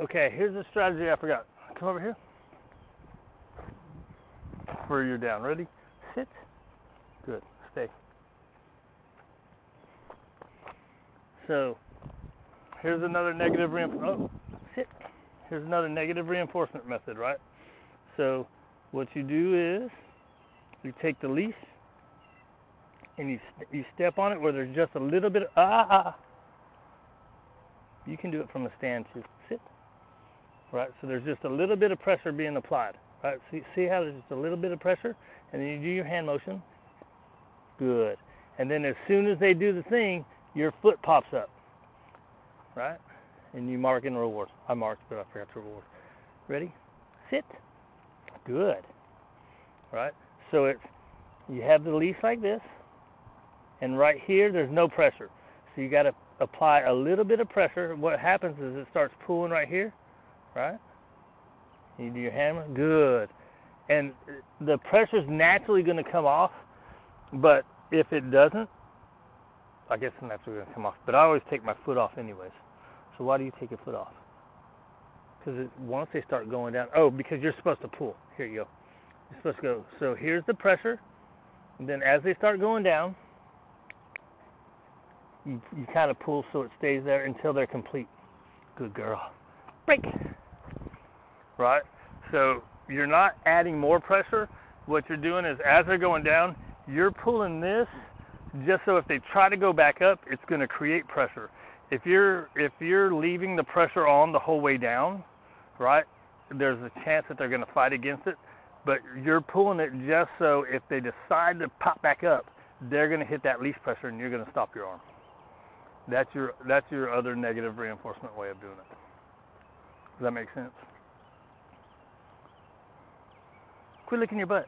Okay, here's the strategy I forgot. Come over here. For your down. Ready? Sit. Good. Stay. So, here's another negative reinforcement. Oh, sit. Here's another negative reinforcement method, right? So, what you do is you take the leash and you you step on it where there's just a little bit of ah, ah. You can do it from a stand too. Sit. Right. So there's just a little bit of pressure being applied. Right. See see how there's just a little bit of pressure, and then you do your hand motion. Good. And then as soon as they do the thing, your foot pops up. Right. And you mark in reward. I marked, but I forgot to reward. Ready? Sit. Good. Right. So it's you have the leash like this, and right here there's no pressure. So you got to apply a little bit of pressure. What happens is it starts pulling right here, right? You do your hammer, good. And the pressure's naturally going to come off, but if it doesn't, I guess it's naturally going to come off. But I always take my foot off anyways. So why do you take your foot off? Because once they start going down, oh, because you're supposed to pull. Here you go. You're supposed to go. So here's the pressure. And then as they start going down, you, you kind of pull so it stays there until they're complete. Good girl. Break. Right? So you're not adding more pressure. What you're doing is as they're going down, you're pulling this just so if they try to go back up, it's going to create pressure. If you're if you're leaving the pressure on the whole way down, right? There's a chance that they're going to fight against it, but you're pulling it just so if they decide to pop back up, they're going to hit that leash pressure and you're going to stop your arm. That's your that's your other negative reinforcement way of doing it. Does that make sense? Quit licking your butt.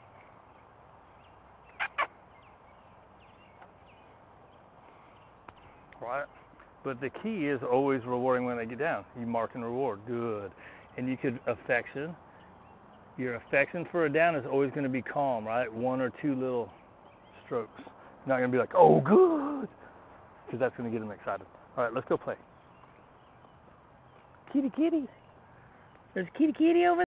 Right? But the key is always rewarding when they get down. You mark and reward. Good. And you could affection. Your affection for a down is always going to be calm, right? One or two little strokes. You're not going to be like, oh, good because that's going to get them excited. All right, let's go play. Kitty, kitty. There's a kitty, kitty over